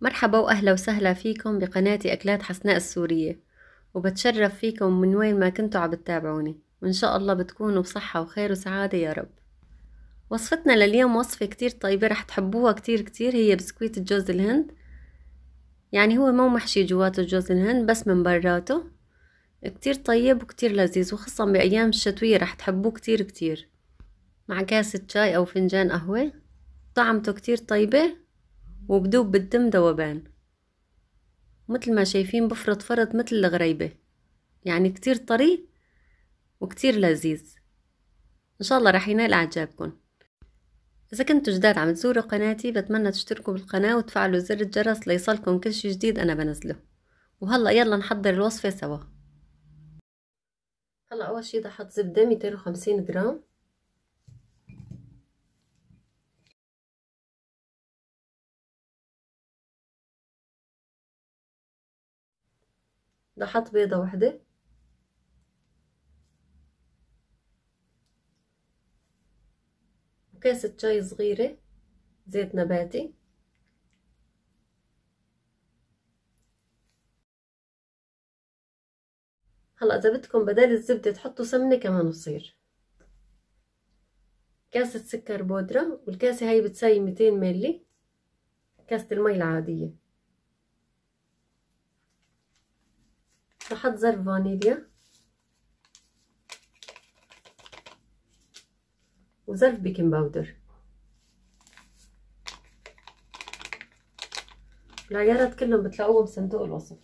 مرحبا وأهلا وسهلا فيكم بقناتي أكلات حسناء السورية وبتشرف فيكم من وين ما كنتوا عم بتتابعوني وإن شاء الله بتكونوا بصحة وخير وسعادة يا رب. وصفتنا لليوم وصفة كتير طيبة رح تحبوها كتير كتير هي بسكويت جوز الهند. يعني هو مو محشي جواته جوز الهند بس من براته. كتير طيب وكتير لذيذ وخصوصا بأيام الشتوية رح تحبوه كتير كتير. مع كاسة شاي أو فنجان قهوة. طعمته كتير طيبة. وبدوب بالدم ذوبان. مثل ما شايفين بفرط فرط مثل الغريبة. يعني كتير طري وكتير لذيذ. إن شاء الله رح ينال إعجابكم. إذا كنتوا جداد عم تزوروا قناتي بتمنى تشتركوا بالقناة وتفعلوا زر الجرس ليصلكم كل شي جديد أنا بنزله. وهلأ يلا نحضر الوصفة سوا. هلأ أول شي بدي أحط زبدة ميتين وخمسين جرام. بدي أحط بيضة وحدة وكاسة شاي صغيرة زيت نباتي. هلا إذا بدكم بدل الزبدة تحطوا سمنة كمان بصير. كاسة سكر بودرة والكاسة هاي بتساوي 200 ملي كاسة المي العادية. بحط زر فانيليا. وزرف بيكنج باودر. العيارات كلهم بتلاقوهم بصندوق الوصف.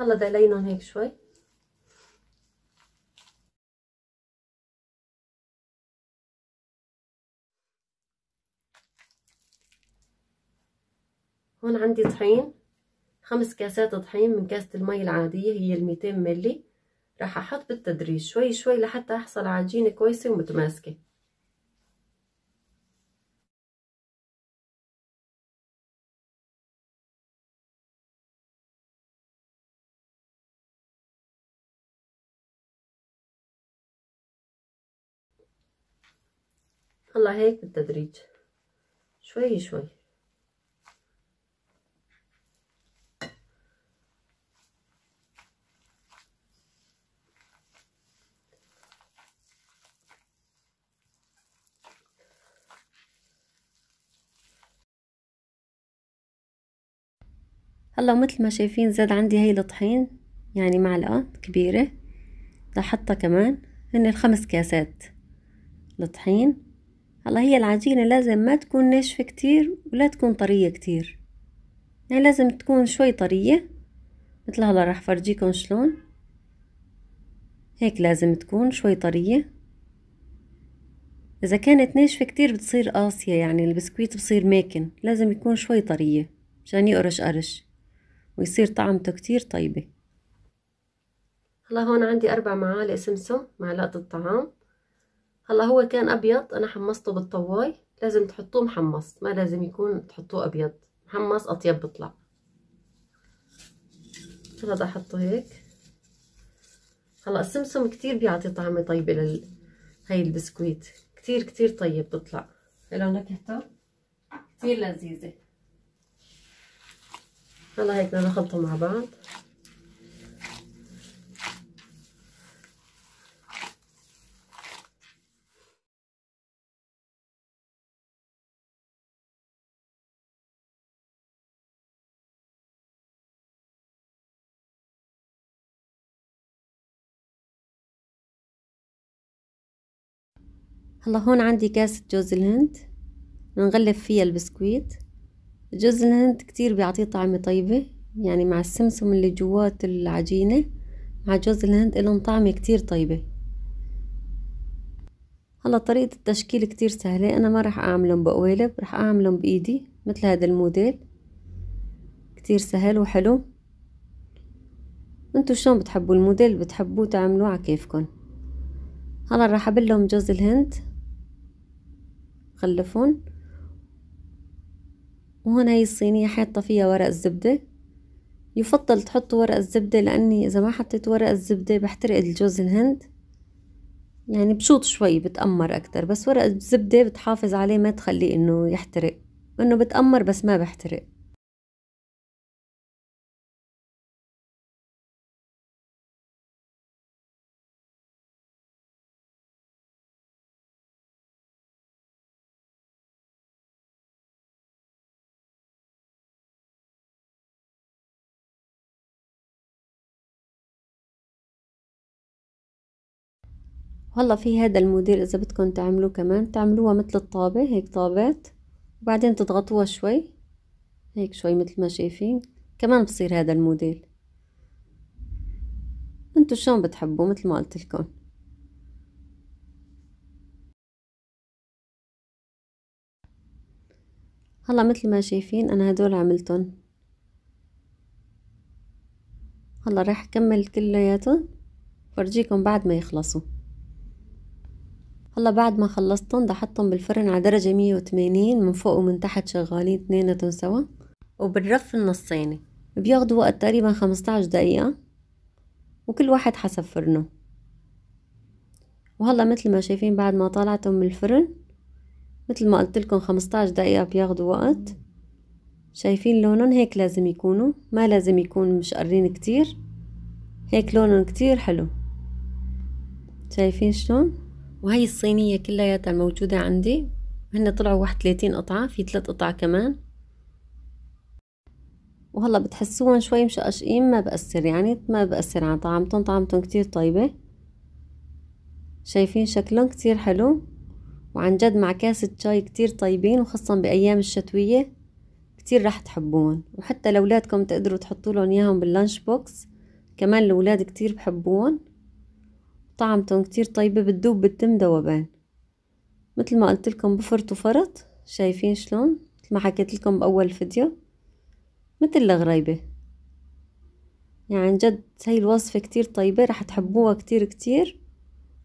هلا دقلينهم هيك شوي. هون عندي طحين. خمس كاسات طحين من كاسة المي العادية هي الميتين ملي راح أحط بالتدريج شوي شوي لحتى أحصل عجينة كويسة ومتماسكة. هلا هيك بالتدريج. شوي شوي. هلا مثل ما شايفين زاد عندي هاي الطحين يعني معلقة كبيرة لحطها كمان. هن الخمس كاسات الطحين. هلا هي العجينة لازم ما تكون ناشفة كتير ولا تكون طرية كتير. يعني لازم تكون شوي طرية مثل هلا راح فرجيكم شلون. هيك لازم تكون شوي طرية. إذا كانت ناشفة كتير بتصير قاسية يعني البسكويت بصير ماكن لازم يكون شوي طرية مشان يقرش قرش. ويصير طعمته كتير طيبة. هلا هون عندي أربع معالق سمسم معلقة الطعام. هلا هو كان أبيض أنا حمصته بالطواي. لازم تحطوه محمص ما لازم يكون تحطوه أبيض. محمص أطيب بطلع. هلا بدي أحطه هيك؟ هلا السمسم كتير بيعطي طعمة طيبة لل هاي البسكويت. كتير كتير طيب بطلع. له نكهته كتير لذيذة. هلا هيك بدنا نخلطه مع بعض. هلا هون عندي كاسة جوز الهند. نغلف فيها البسكويت. جوز الهند كتير بيعطيه طعمة طيبة. يعني مع السمسم اللي جوات العجينة مع جوز الهند إلهم طعمة كتير طيبة. هلا طريقة التشكيل كتير سهلة. أنا ما رح أعملهم بقوالب رح أعملهم بإيدي مثل هذا الموديل. كتير سهل وحلو. أنتو شلون بتحبوا الموديل؟ بتحبوه تعملوه على كيفكن. هلا راح أبلهم جوز الهند. غلفون وهون هاي الصينية حاطة فيها ورق الزبدة. يفضل تحطوا ورق الزبدة لأني إذا ما حطيت ورق الزبدة بحترق الجوز الهند. يعني بشوط شوي بتأمر أكتر بس ورق الزبدة بتحافظ عليه ما تخليه إنه يحترق إنه بتأمر بس ما بحترق. وهلا في هذا الموديل إذا بدكم تعملوه كمان تعملوها مثل الطابة هيك طابات وبعدين تضغطوها شوي هيك شوي مثل ما شايفين. كمان بصير هذا الموديل انتو شلون بتحبوا مثل ما قلت لكم. هلا مثل ما شايفين أنا هدول عملتهم. هلا راح أكمل كلياتهم فرجيكم بعد ما يخلصوا. هلا بعد ما خلصتهم دحطهم بالفرن على درجة مية وثمانين من فوق ومن تحت شغالين اثنيناتهم سوا. وبالرف النصيني بياخدوا وقت تقريبا خمسطعش دقيقة. وكل واحد حسب فرنه. وهلا مثل ما شايفين بعد ما طلعتهم من الفرن مثل ما قلت لكم 15 دقيقة بياخدوا وقت. شايفين لونهم هيك لازم يكونوا. ما لازم يكونوا مشقرين كتير. هيك لونهم كتير حلو. شايفين شلون؟ وهي الصينية كلياتها الموجودة عندي. هن طلعوا واحد ثلاثين قطعة في ثلاث قطع كمان. وهلا بتحسوهم شوي مشقشقين ما بأثر يعني ما بأثر على طعمتهم طعمتهم كتير طيبة. شايفين شكلهم كتير حلو. وعن جد مع كاسة شاي كتير طيبين وخاصة بأيام الشتوية كتير رح تحبون وحتى لأولادكم تقدروا تحطوا لهم إياهم بال lunch box. كمان الأولاد كتير بحبون طعمتهم كتير طيبة بتدوب بالتم دوبان مثل ما قلت لكم بفرط وفرط شايفين شلون؟ مثل ما حكيت لكم بأول فيديو. مثل الغريبة. يعني عن جد هاي الوصفة كتير طيبة رح تحبوها كتير كتير.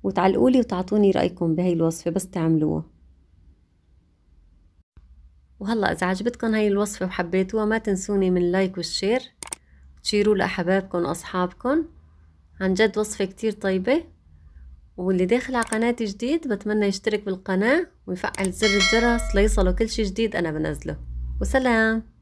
وتعلقولي وتعطوني رأيكم بهاي الوصفة بس تعملوها. وهلأ إذا عجبتكم هاي الوصفة وحبيتوها ما تنسوني من اللايك والشير. تشيروا لأحبابكم وأصحابكم عن جد وصفة كتير طيبة. واللي داخل على قناتي جديد بتمنى يشترك بالقناة ويفعل زر الجرس ليصله كل شي جديد أنا بنزله. وسلام!